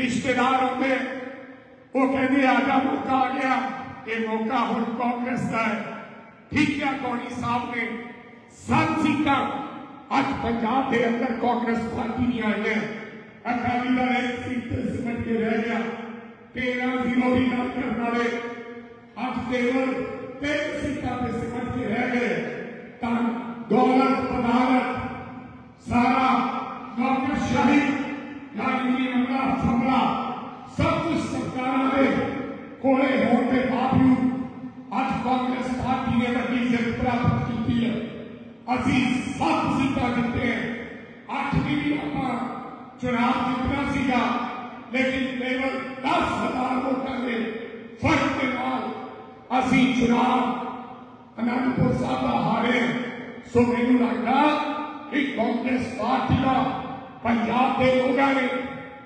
رشتے داروں میں وہ کہنے آدھا موقع آ گیا، یہ موقع ہوں کانگریس کا ہے۔ ٹھیک ہے، گوڑی صاحب نے سات سیٹاں آج پنجاب دے اندر کانگریس پارٹی نہیں آئی ہیں اکالی دل ایک سیٹ سمٹ کے رہ گیا۔ تیرہ زیرو بھی نہ کرنا لے آج دیور تین سیٹاں پہ سمٹ کے رہ گئے۔ تاں دولت پدارت سارا نوکر شاہی انہیں کھانا کھمرا سب کچھ سرکار نے کوڑے ہوتے باوجود آج کانگریس پارٹی نے بڑی عزت پراپت کی ہے سب سیٹا جیتے ہیں۔ آٹھویں اپنا چناؤ جتنا سیکھا، لیکن کیول دس ہزار ووٹوں کے فرق کے بعد اسی چناؤ انند پور صاحب ہارے سو میرے لگتا ایک کانگریس پارٹی کا پنجاب کے لوگوں نے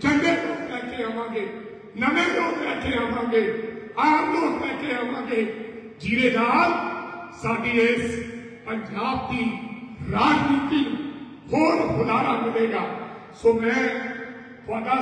ਚੰਗੇ ਲੋਕ ਲੈ ਕੇ ਆਵਾਂਗੇ, ਨਵੇਂ ਲੋਕ ਲੈ ਕੇ ਆਵਾਂਗੇ ਆਮ ਲੋਕ ਲੈ ਕੇ ਆਵਾਂਗੇ। ਜਿਹਦੇ ਨਾਲ ਸਾਡੀ ਇਸ ਪੰਜਾਬ ਦੀ ਰਾਜਨੀਤੀ ਹੋਰ ਹੁਲਾਰਾ ਮਿਲੇਗਾ। ਸੋ ਮੈਂ ਤੁਹਾਡਾ